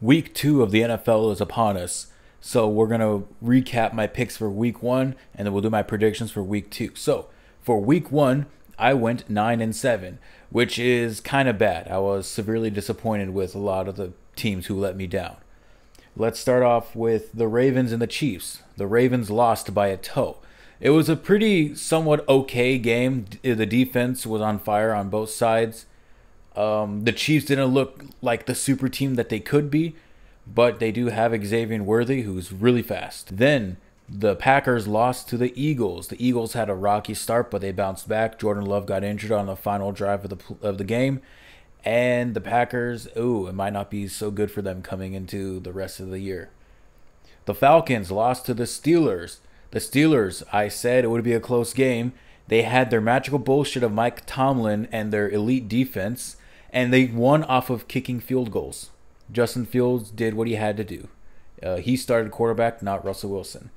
week two of the NFL is upon us. So we're going to recap my picks for week one and then we'll do my predictions for week two. So for week one, I went nine and seven, which is kind of bad. I was severely disappointed with a lot of the teams who let me down. Let's start off with the Ravens and the Chiefs. The Ravens lost by a toe. It was a pretty somewhat okay game. The defense was on fire on both sides. Um, the Chiefs didn't look like the super team that they could be, but they do have Xavier Worthy, who's really fast. Then the Packers lost to the Eagles. The Eagles had a rocky start, but they bounced back. Jordan Love got injured on the final drive of the of the game, and the Packers, ooh, it might not be so good for them coming into the rest of the year. The Falcons lost to the Steelers. The Steelers, I said it would be a close game. They had their magical bullshit of Mike Tomlin and their elite defense, and they won off of kicking field goals. Justin Fields did what he had to do. Uh, he started quarterback, not Russell Wilson.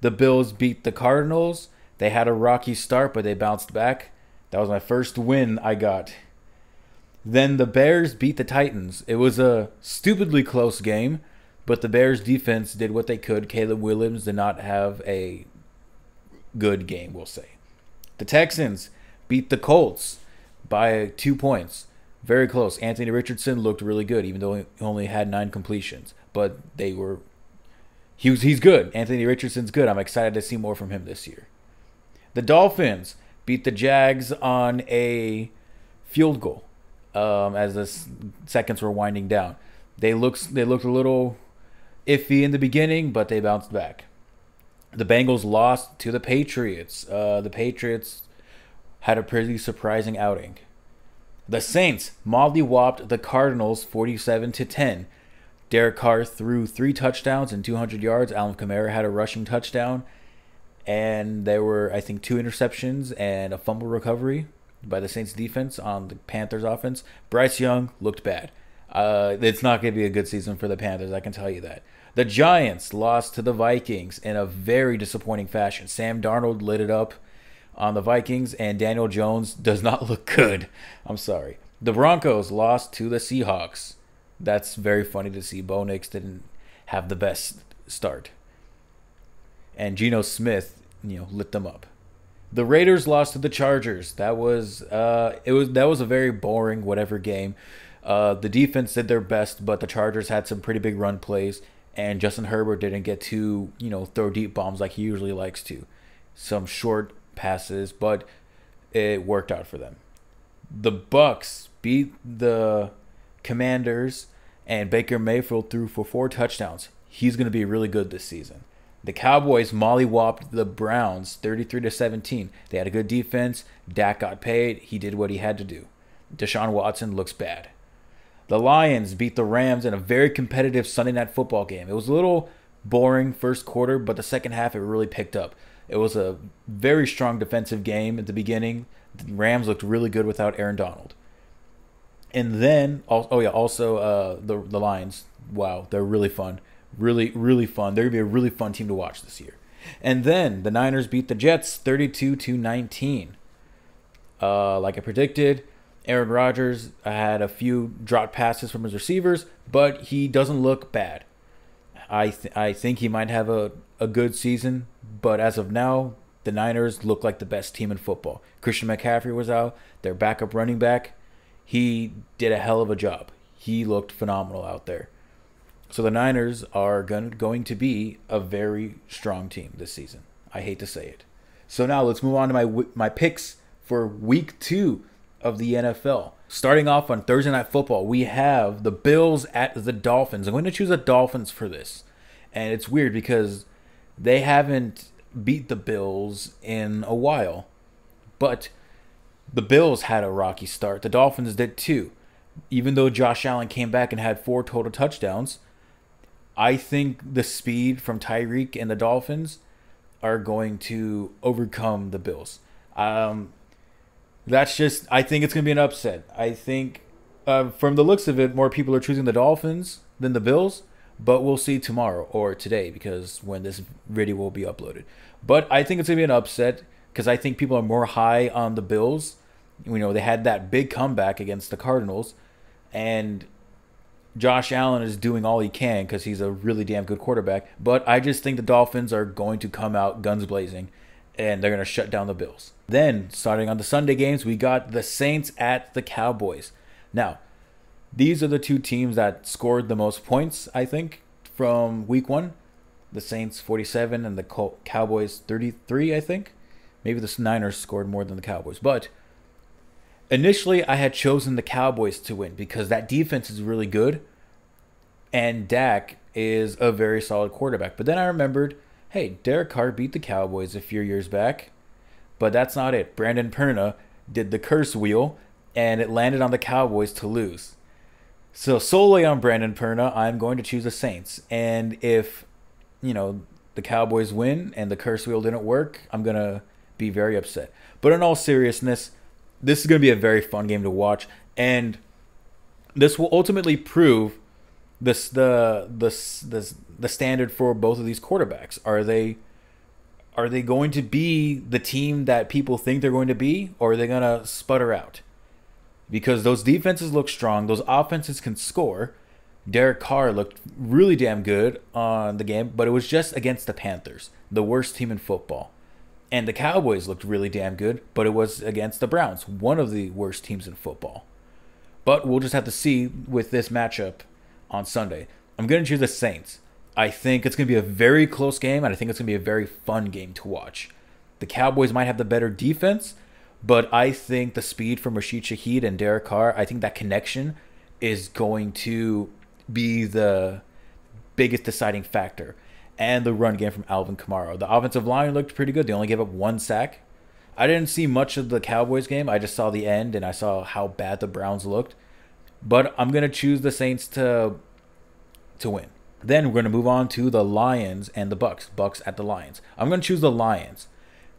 The Bills beat the Cardinals. They had a rocky start, but they bounced back. That was my first win I got. Then the Bears beat the Titans. It was a stupidly close game, but the Bears defense did what they could. Caleb Williams did not have a good game, we'll say. The Texans beat the Colts by two points. Very close. Anthony Richardson looked really good, even though he only had nine completions. But they were he was, he's good. Anthony Richardson's good. I'm excited to see more from him this year. The Dolphins beat the Jags on a field goal um, as the seconds were winding down. They looked they looked a little iffy in the beginning, but they bounced back. The Bengals lost to the Patriots. Uh, the Patriots had a pretty surprising outing. The Saints mollywopped the Cardinals 47 to 10. Derek Carr threw three touchdowns and 200 yards. Alvin Kamara had a rushing touchdown. And there were, I think, two interceptions and a fumble recovery by the Saints defense on the Panthers offense. Bryce Young looked bad. Uh, it's not going to be a good season for the Panthers, I can tell you that. The Giants lost to the Vikings in a very disappointing fashion. Sam Darnold lit it up on the Vikings, and Daniel Jones does not look good. I'm sorry. The Broncos lost to the Seahawks that's very funny to see. Bo Nix didn't have the best start, and Geno Smith, you know, lit them up. The Raiders lost to the Chargers. That was uh, it was that was a very boring whatever game. Uh, the defense did their best, but the Chargers had some pretty big run plays, and Justin Herbert didn't get to you know throw deep bombs like he usually likes to. Some short passes, but it worked out for them. The Bucks beat the Commanders, and Baker Mayfield threw for four touchdowns. He's going to be really good this season. The Cowboys mollywopped the Browns 33 to 17. They had a good defense. Dak got paid. He did what he had to do. Deshaun Watson looks bad. The Lions beat the Rams in a very competitive Sunday night football game. It was a little boring first quarter, but the second half it really picked up. It was a very strong defensive game at the beginning. The Rams looked really good without Aaron Donald. And then, oh yeah, also uh, the the Lions. Wow, they're really fun, really really fun. They're gonna be a really fun team to watch this year. And then the Niners beat the Jets 32 to 19. Uh, like I predicted, Aaron Rodgers had a few dropped passes from his receivers, but he doesn't look bad. I th- I think he might have a, a good season, but as of now, the Niners look like the best team in football. Christian McCaffrey was out, their backup running back he did a hell of a job. He looked phenomenal out there. So the Niners are going going to be a very strong team this season. I hate to say it. So now let's move on to my my picks for week 2 of the NFL. Starting off on Thursday night football, we have the Bills at the Dolphins. I'm going to choose the Dolphins for this. And it's weird because they haven't beat the Bills in a while. But the Bills had a rocky start. The Dolphins did too. Even though Josh Allen came back and had four total touchdowns, I think the speed from Tyreek and the Dolphins are going to overcome the Bills. Um, that's just, I think it's going to be an upset. I think, uh, from the looks of it, more people are choosing the Dolphins than the Bills, but we'll see tomorrow or today because when this video will be uploaded. But I think it's going to be an upset because I think people are more high on the Bills you know, they had that big comeback against the Cardinals, and Josh Allen is doing all he can because he's a really damn good quarterback. But I just think the Dolphins are going to come out guns blazing and they're going to shut down the Bills. Then, starting on the Sunday games, we got the Saints at the Cowboys. Now, these are the two teams that scored the most points, I think, from week one. The Saints 47 and the Cowboys 33, I think. Maybe the Niners scored more than the Cowboys. But initially, I had chosen the Cowboys to win because that defense is really good. And Dak is a very solid quarterback. But then I remembered hey, Derek Carr beat the Cowboys a few years back. But that's not it. Brandon Perna did the curse wheel, and it landed on the Cowboys to lose. So solely on Brandon Perna, I'm going to choose the Saints. And if, you know, the Cowboys win and the curse wheel didn't work, I'm going to be very upset. But in all seriousness, this is going to be a very fun game to watch. And this will ultimately prove this the the the the standard for both of these quarterbacks. Are they are they going to be the team that people think they're going to be, or are they going to sputter out? Because those defenses look strong, those offenses can score. Derek Carr looked really damn good on the game, but it was just against the Panthers, the worst team in football. And the Cowboys looked really damn good, but it was against the Browns, one of the worst teams in football. But we'll just have to see with this matchup on Sunday. I'm going to choose the Saints. I think it's going to be a very close game, and I think it's going to be a very fun game to watch. The Cowboys might have the better defense, but I think the speed from Rashid Shaheed and Derek Carr, I think that connection is going to be the biggest deciding factor. And the run game from Alvin Kamara. The offensive line looked pretty good. They only gave up one sack. I didn't see much of the Cowboys game. I just saw the end and I saw how bad the Browns looked. But I'm gonna choose the Saints to to win. Then we're going to move on to the Lions and the Bucks. Bucks at the Lions. I'm going to choose the Lions.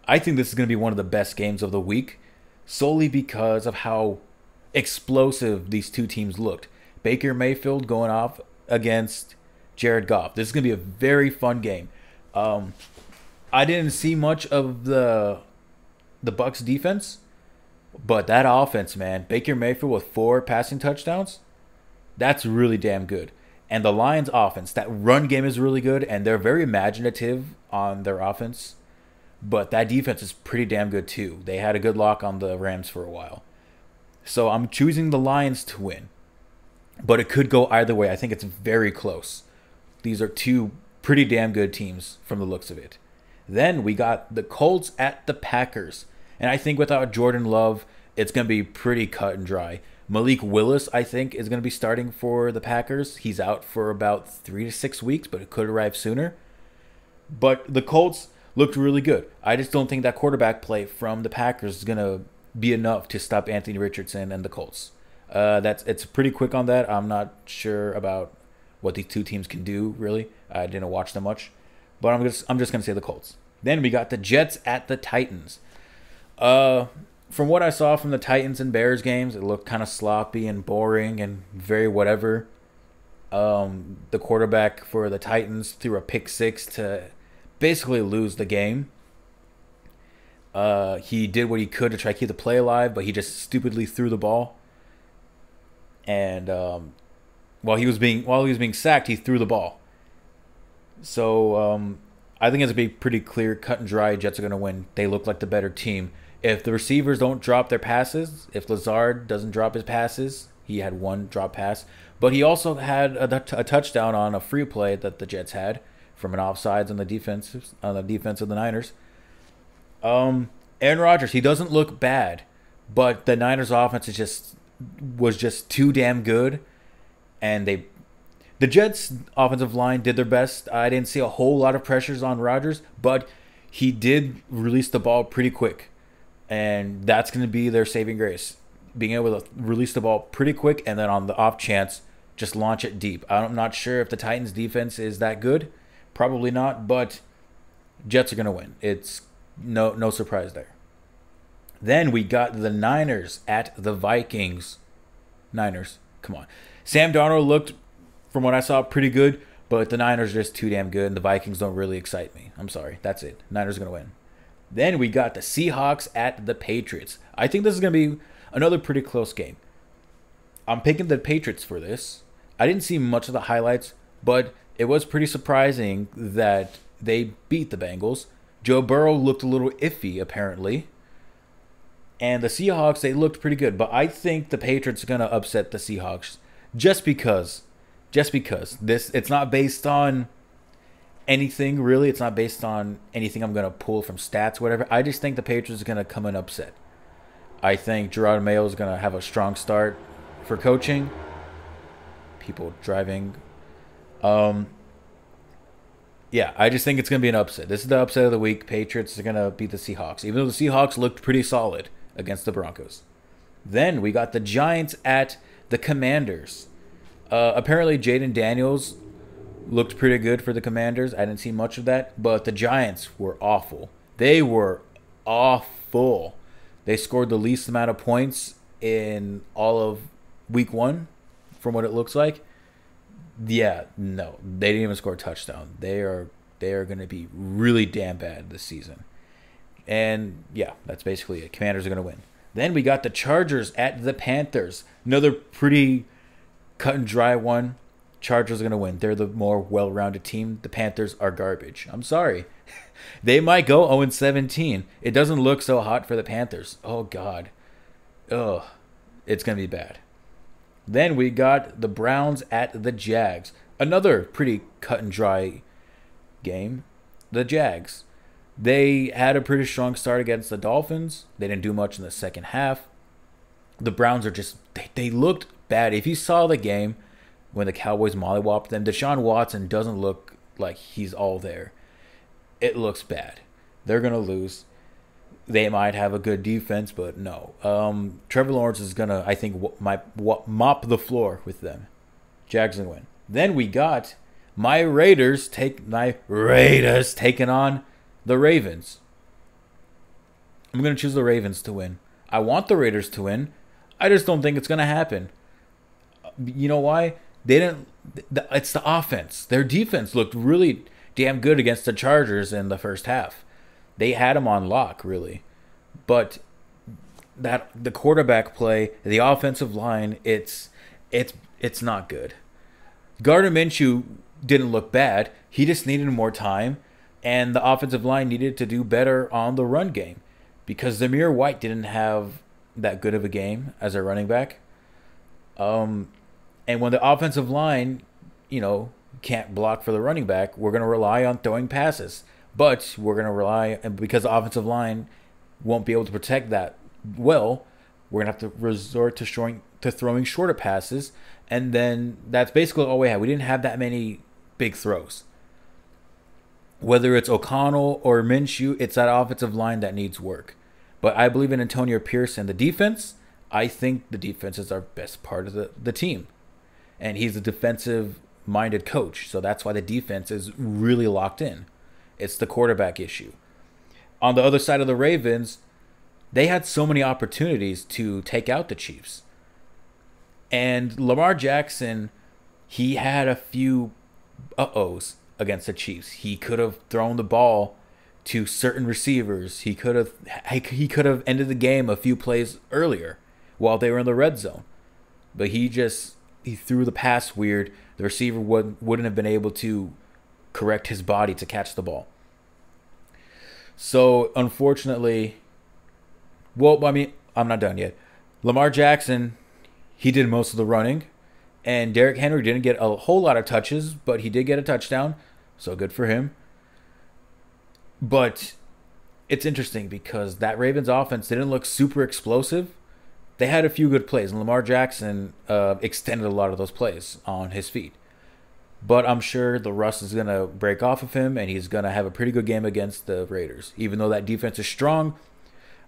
I think this is going to be one of the best games of the week solely because of how explosive these two teams looked. Baker Mayfield going off against Jared Goff. This is going to be a very fun game. Um, I didn't see much of the the Bucks defense, but that offense, man, Baker Mayfield with four passing touchdowns, that's really damn good. And the Lions offense, that run game is really good and they're very imaginative on their offense. But that defense is pretty damn good too. They had a good lock on the Rams for a while. So I'm choosing the Lions to win. But it could go either way. I think it's very close. These are two pretty damn good teams from the looks of it. Then we got the Colts at the Packers. And I think without Jordan Love, it's going to be pretty cut and dry. Malik Willis, I think, is going to be starting for the Packers. He's out for about three to six weeks, but it could arrive sooner. But the Colts looked really good. I just don't think that quarterback play from the Packers is going to be enough to stop Anthony Richardson and the Colts. Uh, that's it's pretty quick on that. I'm not sure about what these two teams can do. Really, I didn't watch them much, but I'm just I'm just gonna say the Colts. Then we got the Jets at the Titans. Uh, from what I saw from the Titans and Bears games, it looked kind of sloppy and boring and very whatever. Um, the quarterback for the Titans threw a pick six to basically lose the game. Uh, he did what he could to try to keep the play alive, but he just stupidly threw the ball. And um, while he was being while he was being sacked, he threw the ball. So um, I think it's a be pretty clear, cut and dry. Jets are going to win. They look like the better team if the receivers don't drop their passes, if Lazard doesn't drop his passes, he had one drop pass, but he also had a touchdown on a free play that the Jets had from an offsides on the defense on the defense of the Niners. Um, Aaron Rodgers, he doesn't look bad, but the Niners offense is just was just too damn good, and they the Jets offensive line did their best. I didn't see a whole lot of pressures on Rodgers, but he did release the ball pretty quick and that's going to be their saving grace being able to release the ball pretty quick and then on the off chance just launch it deep i'm not sure if the titans defense is that good probably not but jets are going to win. It's no no surprise there. Then we got the niners at the vikings. Niners come on. Sam darnold looked from what i saw pretty good but the niners are just too damn good and the vikings don't really excite me. I'm sorry. That's it. Niners are going to win. Then we got the Seahawks at the Patriots. I think this is going to be another pretty close game. I'm picking the Patriots for this. I didn't see much of the highlights, but it was pretty surprising that they beat the Bengals. Joe Burrow looked a little iffy, apparently. And the Seahawks, they looked pretty good. But I think the Patriots are going to upset the Seahawks just because. Just because. This It's not based on anything, really. It's not based on anything I'm going to pull from stats, whatever. I just think the Patriots are going to come and upset. I think Jerod Mayo is going to have a strong start for coaching. People driving. Um, yeah, I just think it's going to be an upset. This is the upset of the week. Patriots are going to beat the Seahawks, even though the Seahawks looked pretty solid against the Broncos. Then we got the Giants at the Commanders. Uh, apparently, Jayden Daniels looked pretty good for the Commanders. I didn't see much of that, but the Giants were awful. They were awful. They scored the least amount of points in all of week one, from what it looks like. Yeah, no, they didn't even score a touchdown. They are they are going to be really damn bad this season. And yeah, that's basically it. Commanders are going to win. Then we got the Chargers at the Panthers. Another pretty cut and dry one. Chargers are going to win. They're the more well rounded team. The Panthers are garbage. I'm sorry. they might go 0 17. It doesn't look so hot for the Panthers. Oh, God. Ugh. It's going to be bad. Then we got the Browns at the Jags. Another pretty cut and dry game. The Jags. They had a pretty strong start against the Dolphins. They didn't do much in the second half. The Browns are just, they, they looked bad. If you saw the game when the Cowboys mollywopped them, Deshaun Watson doesn't look like he's all there. It looks bad. They're going to lose. They might have a good defense, but no. Um, Trevor Lawrence is to, I think, my, mop the floor with them. Jags win. Then we got my Raiders take my Raiders taking on the Ravens. I'm to choose the Ravens to win. I want the Raiders to win. I just don't think it's to happen. You know why? They didn't. It's the offense. Their defense looked really damn good against the Chargers in the first half. They had him on lock, really. But that the quarterback play, the offensive line, it's it's it's not good. Gardner Minshew didn't look bad. He just needed more time and the offensive line needed to do better on the run game because Zamir White didn't have that good of a game as a running back. Um, and when the offensive line, you know, can't block for the running back, we're going to rely on throwing passes. But we're going to rely, and because the offensive line won't be able to protect that well, we're going to have to resort to throwing to throwing shorter passes, and then that's basically all we had. We didn't have that many big throws whether it's O'Connell or Minshew, it's that offensive line that needs work. But I believe in Antonio Pierce and the defense. I think the defense is our best part of the, the team. And he's a defensive minded coach. So that's why the defense is really locked in. It's the quarterback issue. On the other side of the Ravens, they had so many opportunities to take out the Chiefs. And Lamar Jackson, he had a few uh ohs against the Chiefs. He could have thrown the ball to certain receivers. He could have he could have ended the game a few plays earlier while they were in the red zone. But he just he threw the pass weird. The receiver wouldn't wouldn't have been able to correct his body to catch the ball. So unfortunately, well, I mean, I'm not done yet. Lamar Jackson, he did most of the running, and Derrick Henry didn't get a whole lot of touches, but he did get a touchdown. So good for him. But it's interesting because that Ravens offense didn't look super explosive. They had a few good plays, and Lamar Jackson uh, extended a lot of those plays on his feet. But I'm sure the rust is going to break off of him, and he's going to have a pretty good game against the Raiders. Even though that defense is strong,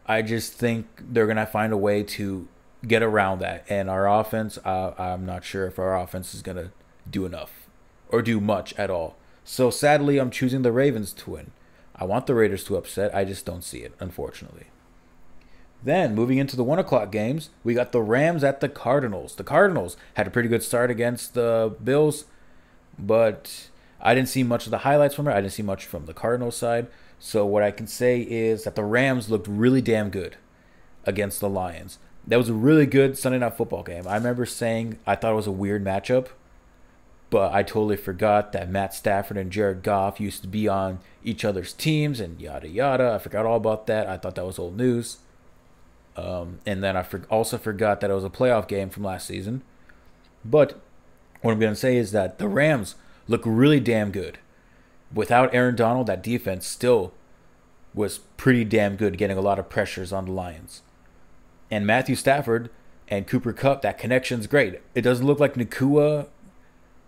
I just think they're going to find a way to get around that. And our offense, uh, I'm not sure if our offense is going to do enough or do much at all. So sadly, I'm choosing the Ravens to win. I want the Raiders to upset. I just don't see it, unfortunately. Then, moving into the 1 o'clock games, we got the Rams at the Cardinals. The Cardinals had a pretty good start against the Bills, but I didn't see much of the highlights from it. I didn't see much from the Cardinals side. So, what I can say is that the Rams looked really damn good against the Lions. That was a really good Sunday night football game. I remember saying I thought it was a weird matchup but I totally forgot that Matt Stafford and Jared Goff used to be on each other's teams and yada yada. I forgot all about that. I thought that was old news. Um, and then I for- also forgot that it was a playoff game from last season. But what I'm going to say is that the Rams look really damn good. Without Aaron Donald, that defense still was pretty damn good, getting a lot of pressures on the Lions. And Matthew Stafford and Cooper Kupp, that connection's great. It doesn't look like Nacua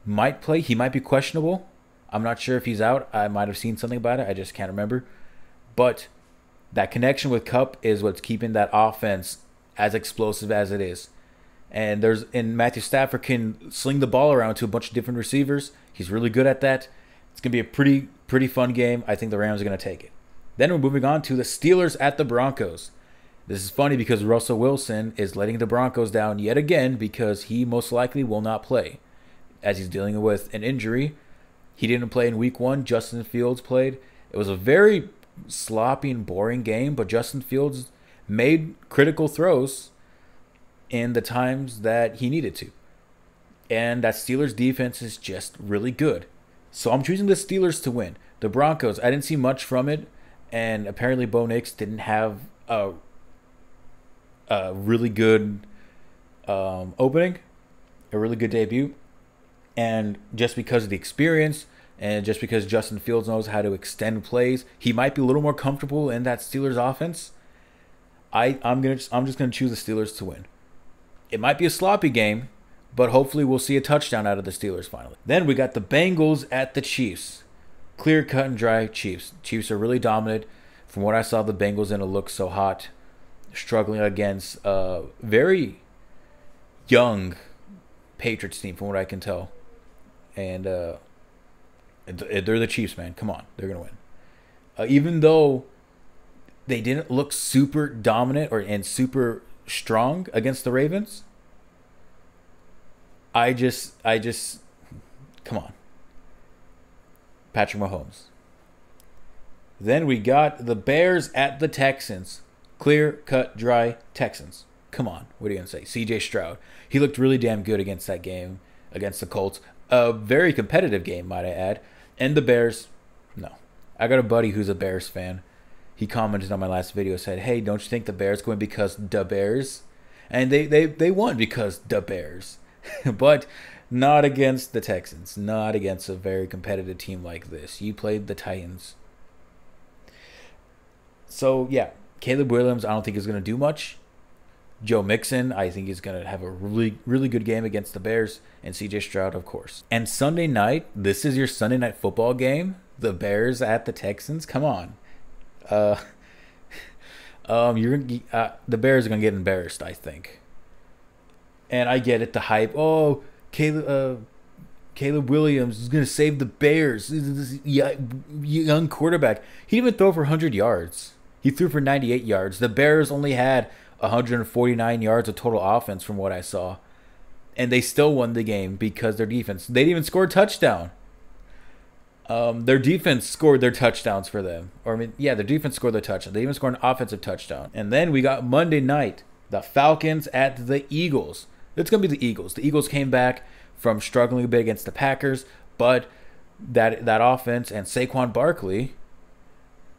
might play. He might be questionable. I'm not sure if he's out. I might have seen something about it. I just can't remember. But that connection with Kupp is what's keeping that offense as explosive as it is. And there's and Matthew Stafford can sling the ball around to a bunch of different receivers. He's really good at that. It's gonna be a pretty pretty fun game. I think the Rams are gonna take it. Then we're moving on to the Steelers at the Broncos. This is funny because Russell Wilson is letting the Broncos down yet again because he most likely will not play as he's dealing with an injury. He didn't play in week one. Justin Fields played. It was a very sloppy and boring game, but Justin Fields made critical throws in the times that he needed to. And that Steelers defense is just really good. So I'm choosing the Steelers to win. The Broncos, I didn't see much from it, and apparently Bo Nix didn't have a, a really good um, opening, a really good debut. And just because of the experience, and just because Justin Fields knows how to extend plays, he might be a little more comfortable in that Steelers offense. I I'm gonna I'm just gonna choose the Steelers to win. It might be a sloppy game, but hopefully we'll see a touchdown out of the Steelers finally. Then we got the Bengals at the Chiefs. Clear cut and dry Chiefs. Chiefs are really dominant. From what I saw, the Bengals didn't look so hot, struggling against a very young Patriots team, from what I can tell. And uh, they're the Chiefs, man. Come on, they're gonna win. Uh, even though they didn't look super dominant or and super strong against the Ravens, I just, I just, come on, Patrick Mahomes. Then we got the Bears at the Texans. Clear, cut, dry Texans. Come on, what are you gonna say? C.J. Stroud. He looked really damn good against that game against the Colts. A very competitive game, might I add. And the Bears, no. I got a buddy who's a Bears fan. He commented on my last video, said, "Hey, don't you think the Bears win because the Bears?" And they they they won because the Bears, but not against the Texans. Not against a very competitive team like this. You played the Titans. So yeah, Caleb Williams, I don't think is going to do much. Joe Mixon, I think he's going to have a really, really good game against the Bears, and CJ Stroud, of course. And Sunday night, this is your Sunday night football game. The Bears at the Texans. Come on, uh, um, you're uh, the Bears are gonna get embarrassed, I think. And I get it, the hype. Oh, Caleb, uh, Caleb Williams is gonna save the Bears. This young quarterback. He didn't even throw for 100 yards. He threw for 98 yards. The Bears only had 149 yards of total offense from what I saw. And they still won the game because their defense. They didn't even score a touchdown. Um, their defense scored their touchdowns for them. Or I mean, yeah, their defense scored their touchdown. They even scored an offensive touchdown. And then we got Monday night, the Falcons at the Eagles. It's gonna be the Eagles. The Eagles came back from struggling a bit against the Packers, but that that offense and Saquon Barkley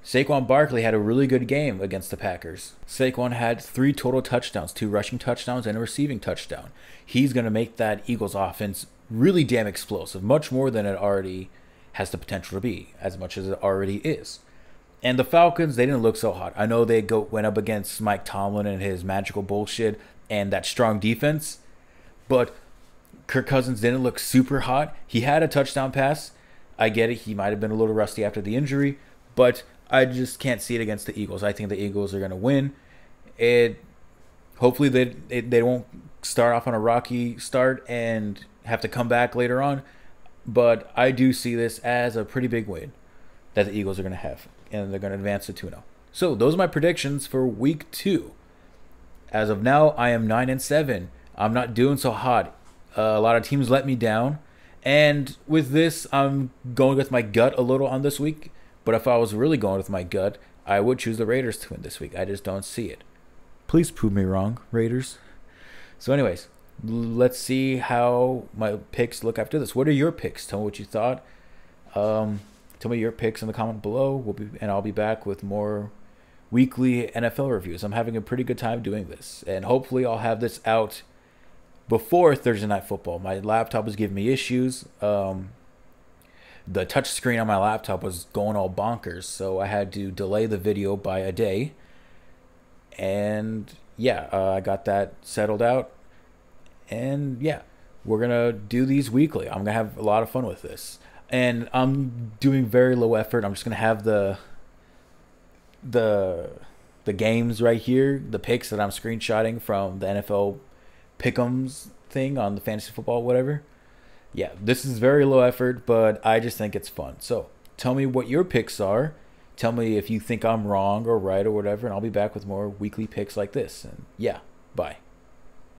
Saquon Barkley had a really good game against the Packers. Saquon had three total touchdowns, two rushing touchdowns, and a receiving touchdown. He's going to make that Eagles offense really damn explosive, much more than it already has the potential to be, as much as it already is. And the Falcons, they didn't look so hot. I know they go went up against Mike Tomlin and his magical bullshit and that strong defense, but Kirk Cousins didn't look super hot. He had a touchdown pass. I get it. He might have been a little rusty after the injury, but I just can't see it against the Eagles. I think the Eagles are going to win. It hopefully they it, they won't start off on a rocky start and have to come back later on. But I do see this as a pretty big win that the Eagles are going to have, and they're going to advance to 2 0. So those are my predictions for week two. As of now, I am 9 and 7. I'm not doing so hot. Uh, a lot of teams let me down. And with this, I'm going with my gut a little on this week. But if I was really going with my gut, I would choose the Raiders to win this week. I just don't see it. Please prove me wrong, Raiders. So, anyways, let's see how my picks look after this. What are your picks? Tell me what you thought. Um, tell me your picks in the comment below. We'll be and I'll be back with more weekly NFL reviews. I'm having a pretty good time doing this, and hopefully I'll have this out before Thursday night football. My laptop was giving me issues. Um, the touch screen on my laptop was going all bonkers, so I had to delay the video by a day. And yeah, uh, I got that settled out. And yeah, we're gonna do these weekly. I'm gonna have a lot of fun with this, and I'm doing very low effort. I'm just gonna have the the the games right here, the picks that I'm screenshotting from the NFL pickums thing on the fantasy football, whatever. Yeah, this is very low effort, but I just think it's fun. So tell me what your picks are. Tell me if you think I'm wrong or right or whatever, and I'll be back with more weekly picks like this. And yeah, bye.